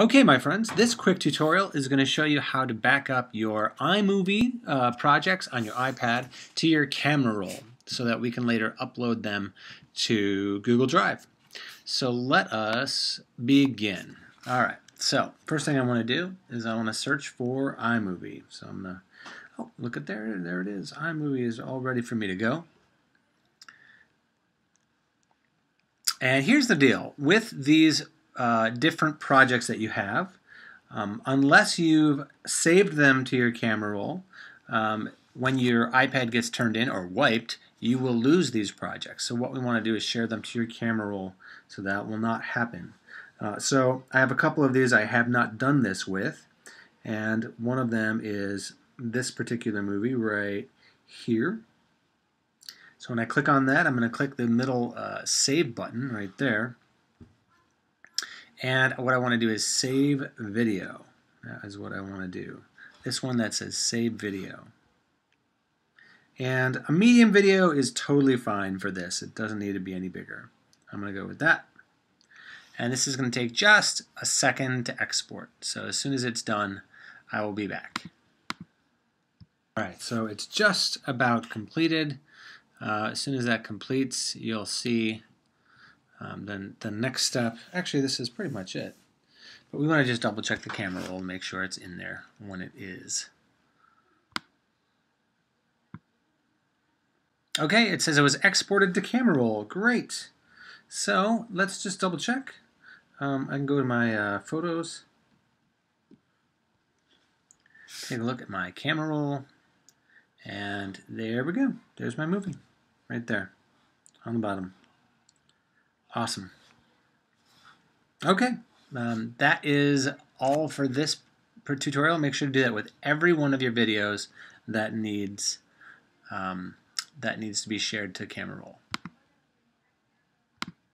Okay, my friends, this quick tutorial is going to show you how to back up your iMovie uh, projects on your iPad to your camera roll so that we can later upload them to Google Drive. So let us begin. All right, so first thing I want to do is I want to search for iMovie. So I'm going to, oh, look at there, there it is. iMovie is all ready for me to go. And here's the deal. With these uh, different projects that you have. Um, unless you've saved them to your camera roll, um, when your iPad gets turned in or wiped, you will lose these projects. So what we want to do is share them to your camera roll so that will not happen. Uh, so I have a couple of these I have not done this with, and one of them is this particular movie right here. So when I click on that, I'm going to click the middle uh, Save button right there. And what I want to do is save video. That is what I want to do. This one that says save video. And a medium video is totally fine for this. It doesn't need to be any bigger. I'm going to go with that. And this is going to take just a second to export. So as soon as it's done, I will be back. All right, so it's just about completed. Uh, as soon as that completes, you'll see um, then the next step, actually this is pretty much it. But we want to just double check the camera roll and make sure it's in there when it is. Okay, it says it was exported to camera roll. Great. So let's just double check. Um, I can go to my uh, photos. Take a look at my camera roll. And there we go. There's my movie right there on the bottom. Awesome. Okay, um, that is all for this tutorial. Make sure to do that with every one of your videos that needs um, that needs to be shared to camera roll.